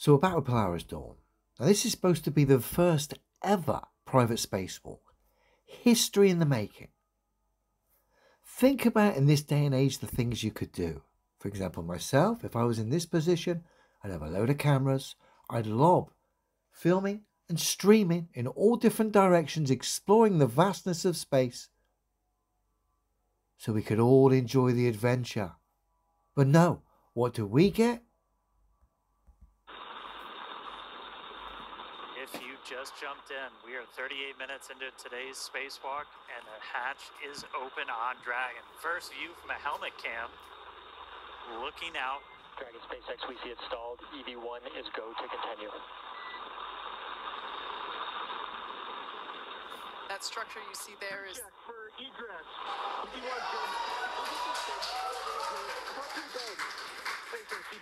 So about Polaris Dawn. Now this is supposed to be the first ever private spacewalk. History in the making. Think about in this day and age the things you could do. For example, myself, if I was in this position, I'd have a load of cameras, I'd lob filming and streaming in all different directions, exploring the vastness of space so we could all enjoy the adventure. But no, what do we get? Just jumped in. We are 38 minutes into today's spacewalk, and the hatch is open on Dragon. First view from a helmet cam, looking out. Dragon SpaceX, we see it stalled. EV1 is go to continue. That structure you see there is... Check for egress. EV1 SpaceX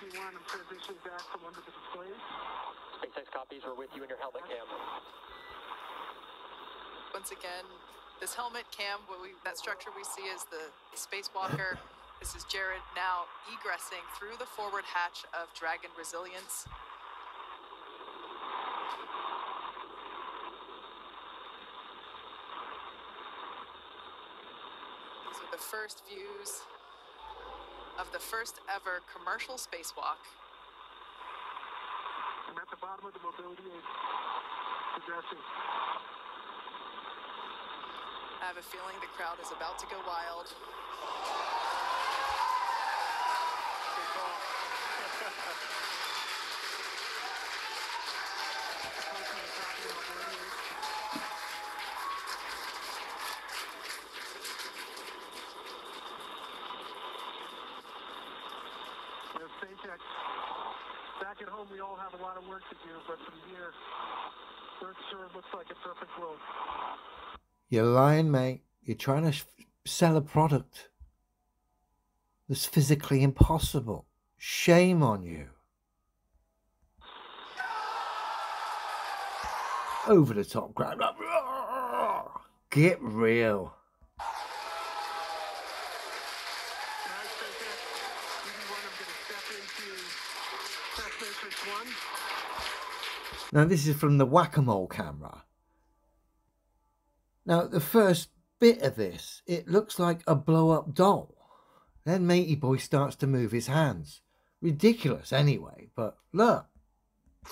EV1, I'm transitioning back from under the displays. SpaceX copies. We're with you in your helmet cam. Once again, this helmet cam, what we, that structure we see is the spacewalker. This is Jared now egressing through the forward hatch of Dragon Resilience. These are the first views of the first ever commercial spacewalk I'm at the bottom of the mobility aid progressing. I have a feeling the crowd is about to go wild. Back at home, we all have a lot of work to do, but from here, Earth sure looks like a perfect world. You're lying, mate. You're trying to sell a product that's physically impossible. Shame on you. Over the top grab. Get real. Now, this is from the whack a mole camera. Now, the first bit of this, it looks like a blow up doll. Then Matey Boy starts to move his hands. Ridiculous, anyway, but look. Wow.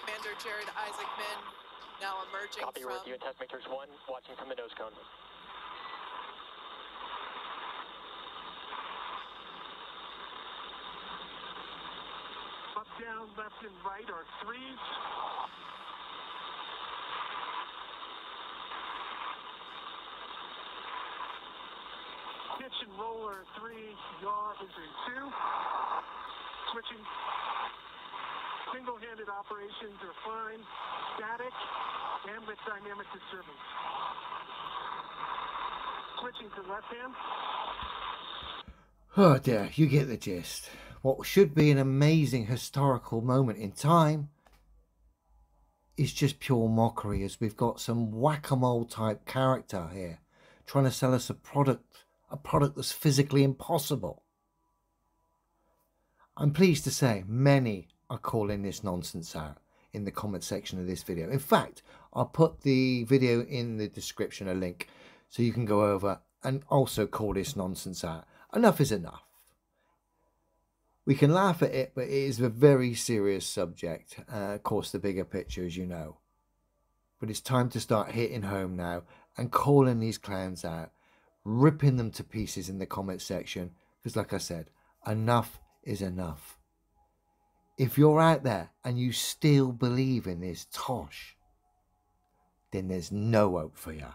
Commander Jared Isaacman now emerging Copy, from... with you in Test Matrix 1, watching from the nose cone. Down, left and right are threes. Pitch and roller three, yaw is a two. Switching. Single-handed operations are fine. Static and with dynamic disturbance. Switching to left hand. Oh dear, you get the gist what should be an amazing historical moment in time is just pure mockery as we've got some whack-a-mole type character here trying to sell us a product a product that's physically impossible. I'm pleased to say many are calling this nonsense out in the comment section of this video. In fact i'll put the video in the description a link so you can go over and also call this nonsense out. Enough is enough we can laugh at it, but it is a very serious subject. Uh, of course, the bigger picture, as you know. But it's time to start hitting home now and calling these clowns out, ripping them to pieces in the comment section. Because, like I said, enough is enough. If you're out there and you still believe in this tosh, then there's no hope for you.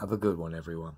Have a good one, everyone.